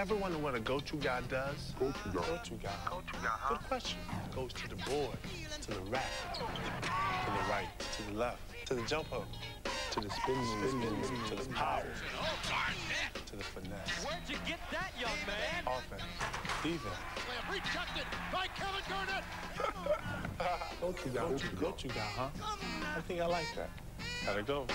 Ever wonder what a go-to guy does? Go-to guy. Go-to guy. Go-to guy, huh? Good question. Goes to the board, to the rack, to the right, to the left, to the jump hook, to the spin move, to the power, to the finesse. Where'd you get that, young man? Offense, defense. Rejected by Kevin Garnett. Go-to guy. Go-to guy, huh? I think I like that. Gotta go.